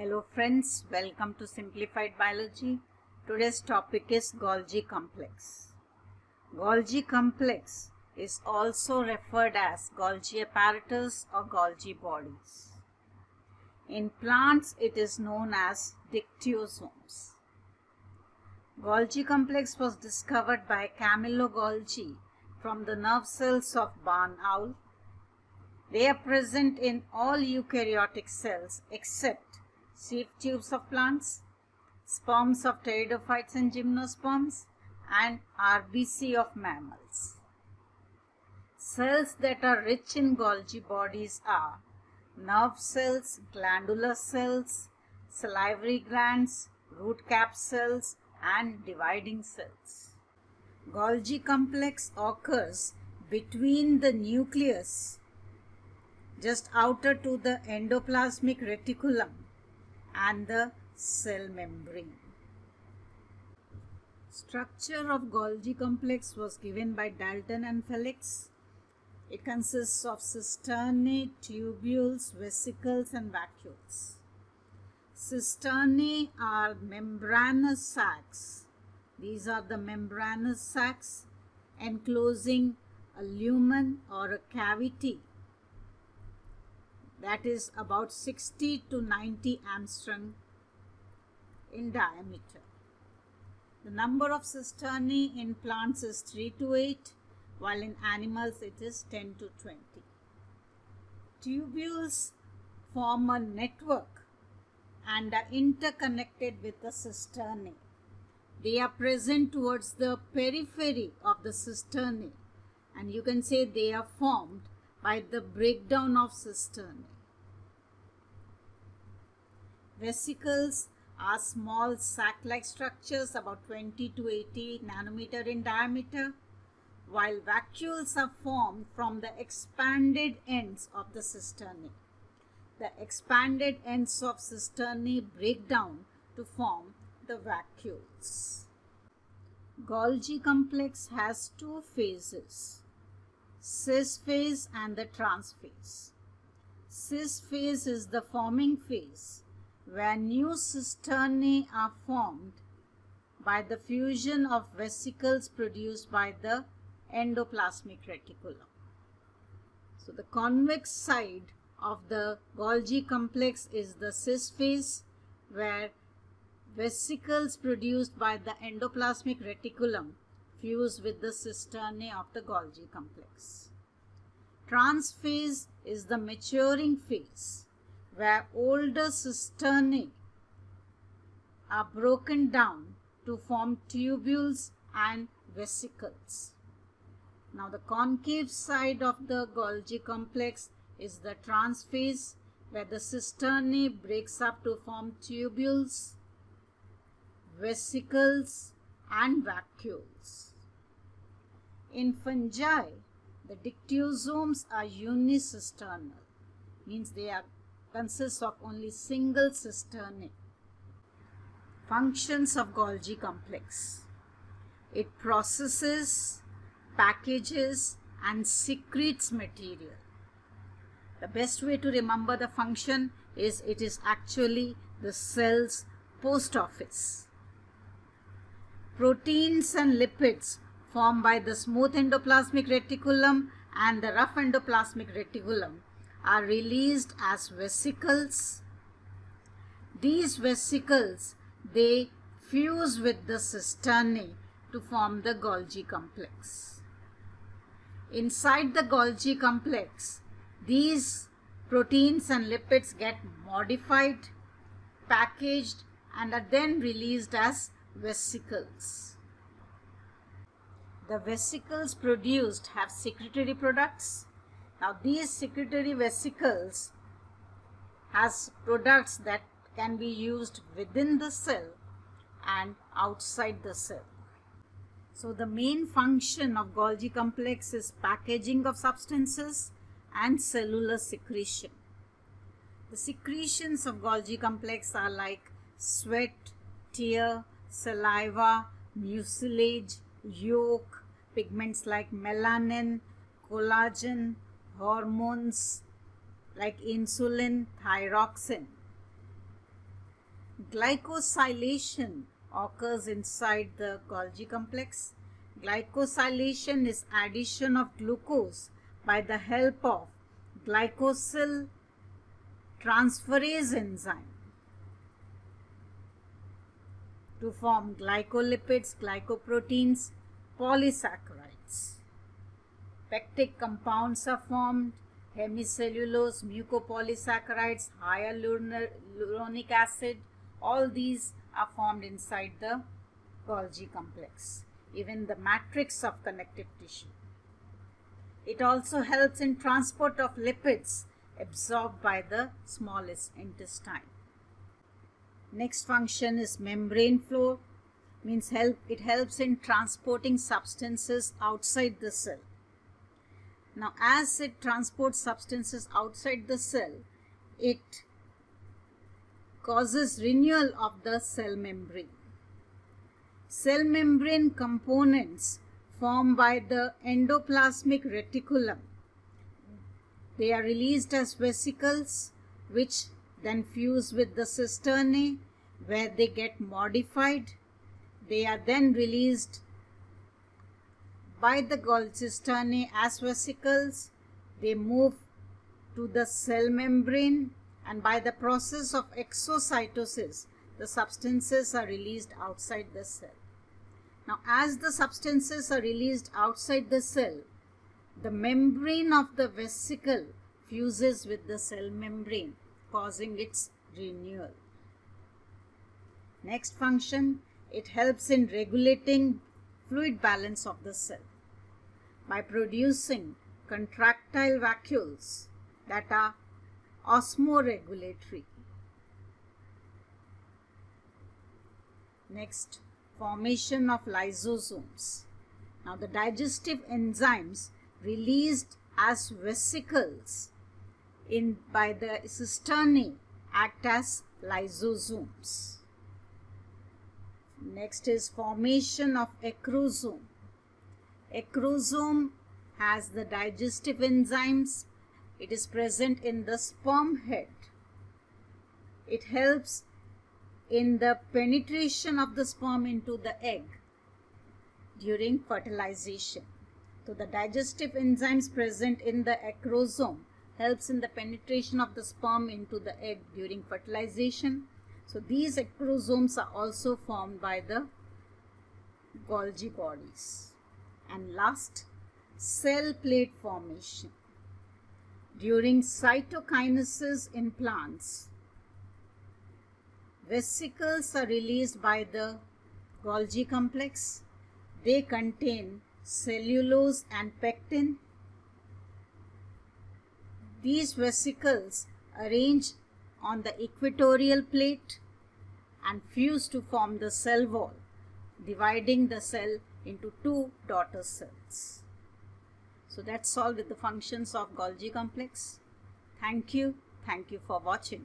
Hello friends, welcome to Simplified Biology. Today's topic is Golgi complex. Golgi complex is also referred as Golgi apparatus or Golgi bodies. In plants, it is known as dictyosomes. Golgi complex was discovered by Camillo Golgi from the nerve cells of barn owl. They are present in all eukaryotic cells except sieve tubes of plants, sperms of pteridophytes and gymnosperms, and RBC of mammals. Cells that are rich in Golgi bodies are nerve cells, glandular cells, salivary glands, root cap cells, and dividing cells. Golgi complex occurs between the nucleus just outer to the endoplasmic reticulum and the cell membrane. Structure of Golgi complex was given by Dalton and Felix. It consists of cisternae, tubules, vesicles and vacuoles. Cisternae are membranous sacs. These are the membranous sacs enclosing a lumen or a cavity that is about 60 to 90 angstrom in diameter. The number of cisternae in plants is 3 to 8 while in animals it is 10 to 20. Tubules form a network and are interconnected with the cisternae. They are present towards the periphery of the cisternae and you can say they are formed by the breakdown of cisternae. Vesicles are small sac-like structures about 20 to 80 nanometer in diameter, while vacuoles are formed from the expanded ends of the cisternae. The expanded ends of cisternae break down to form the vacuoles. Golgi complex has two phases, cis phase and the trans phase. Cis phase is the forming phase where new cisternae are formed by the fusion of vesicles produced by the endoplasmic reticulum. So the convex side of the Golgi complex is the cis phase where vesicles produced by the endoplasmic reticulum fuse with the cisternae of the Golgi complex. Transphase is the maturing phase where older cisternae are broken down to form tubules and vesicles. Now the concave side of the Golgi complex is the transphase where the cisternae breaks up to form tubules, vesicles and vacuoles. In fungi, the dictyosomes are unicisternal, means they are consists of only single cisternae. Functions of Golgi complex. It processes, packages and secretes material. The best way to remember the function is it is actually the cell's post office. Proteins and lipids formed by the smooth endoplasmic reticulum and the rough endoplasmic reticulum are released as vesicles. These vesicles, they fuse with the cisternae to form the Golgi complex. Inside the Golgi complex, these proteins and lipids get modified, packaged and are then released as vesicles. The vesicles produced have secretory products now these secretory vesicles has products that can be used within the cell and outside the cell. So the main function of Golgi complex is packaging of substances and cellular secretion. The secretions of Golgi complex are like sweat, tear, saliva, mucilage, yolk, pigments like melanin, collagen, hormones like insulin, thyroxin. Glycosylation occurs inside the Golgi complex. Glycosylation is addition of glucose by the help of glycosyl transferase enzyme to form glycolipids, glycoproteins, polysaccharides. Pectic compounds are formed, hemicellulose, mucopolysaccharides, hyaluronic acid, all these are formed inside the Golgi complex, even the matrix of connective tissue. It also helps in transport of lipids absorbed by the smallest intestine. Next function is membrane flow means help it helps in transporting substances outside the cell. Now as it transports substances outside the cell, it causes renewal of the cell membrane. Cell membrane components formed by the endoplasmic reticulum. They are released as vesicles which then fuse with the cisternae where they get modified. They are then released by the Golgi cisternae as vesicles. They move to the cell membrane and by the process of exocytosis, the substances are released outside the cell. Now, as the substances are released outside the cell, the membrane of the vesicle fuses with the cell membrane causing its renewal. Next function, it helps in regulating fluid balance of the cell by producing contractile vacuoles that are osmoregulatory. Next, formation of lysosomes. Now the digestive enzymes released as vesicles in by the cisternae act as lysosomes. Next is formation of acrosome. Acrosome has the digestive enzymes. It is present in the sperm head. It helps in the penetration of the sperm into the egg during fertilization. So the digestive enzymes present in the acrosome helps in the penetration of the sperm into the egg during fertilization. So these acrosomes are also formed by the Golgi bodies. And last, cell plate formation. During cytokinesis in plants, vesicles are released by the Golgi complex. They contain cellulose and pectin these vesicles arrange on the equatorial plate and fuse to form the cell wall, dividing the cell into two daughter cells. So that's all with the functions of Golgi complex. Thank you. Thank you for watching.